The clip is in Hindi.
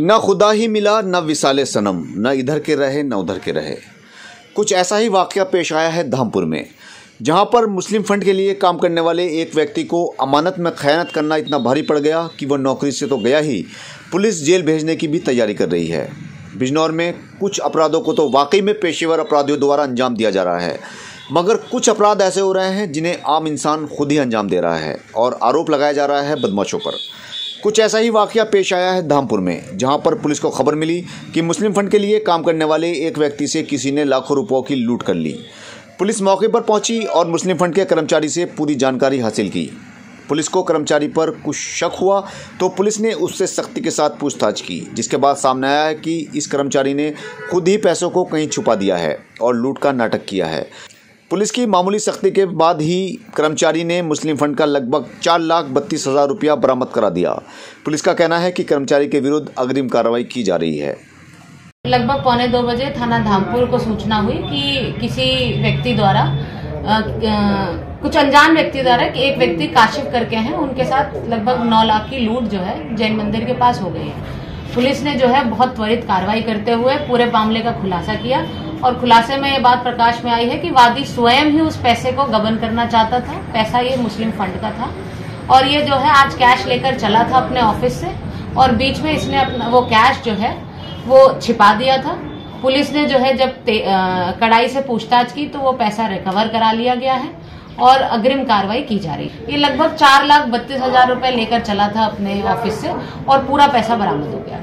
न खुदा ही मिला, न विसाले सनम, न इधर के रहे, न उधर के रहे। कुछ ऐसा ही वाक़ पेश आया है धामपुर में, जहाँ पर मुस्लिम फंड के लिए काम करने वाले एक व्यक्ति को अमानत में खयानत करना इतना भारी पड़ गया कि वह नौकरी से तो गया ही, पुलिस जेल भेजने की भी तैयारी कर रही है। बिजनौर में कुछ अपराधों को तो वाकई में पेशेवर अपराधियों द्वारा अंजाम दिया जा रहा है, मगर कुछ अपराध ऐसे हो रहे हैं जिन्हें आम इंसान खुद ही अंजाम दे रहा है और आरोप लगाया जा रहा है बदमाशों पर। कुछ ऐसा ही वाक़ पेश आया है धामपुर में, जहाँ पर पुलिस को खबर मिली कि मुस्लिम फंड के लिए काम करने वाले एक व्यक्ति से किसी ने लाखों रुपयों की लूट कर ली। पुलिस मौके पर पहुँची और मुस्लिम फंड के कर्मचारी से पूरी जानकारी हासिल की। पुलिस को कर्मचारी पर कुछ शक हुआ तो पुलिस ने उससे सख्ती के साथ पूछताछ की, जिसके बाद सामने आया है कि इस कर्मचारी ने खुद ही पैसों को कहीं छुपा दिया है और लूट का नाटक किया है। पुलिस की मामूली सख्ती के बाद ही कर्मचारी ने मुस्लिम फंड का लगभग चार लाख बत्तीस हज़ार रुपया बरामद करा दिया। पुलिस का कहना है कि कर्मचारी के विरुद्ध अग्रिम कार्रवाई की जा रही है। लगभग पौने दो बजे थाना धामपुर को सूचना हुई कि किसी व्यक्ति द्वारा कुछ अनजान व्यक्ति द्वारा एक व्यक्ति काशिफ करके हैं, उनके साथ लगभग नौ लाख की लूट जो है जैन मंदिर के पास हो गई है। पुलिस ने जो है बहुत त्वरित कार्रवाई करते हुए पूरे मामले का खुलासा किया और खुलासे में ये बात प्रकाश में आई है कि वादी स्वयं ही उस पैसे को गबन करना चाहता था। पैसा ये मुस्लिम फंड का था। और ये जो है, आज कैश लेकर चला था अपने ऑफ़िस से। और बीच में इसने अपना, वो कैश जो है, वो छिपा दिया था। पुलिस ने जो है, जब कड़ाई से पूछताछ की तो वो पैसा रिकवर करा लिया गया है और अग्रिम कार्रवाई की जा रही है। ये लगभग चार लाख बत्तीस हज़ार रूपए लेकर चला था अपने ऑफ़िस से और पूरा पैसा बरामद हो गया।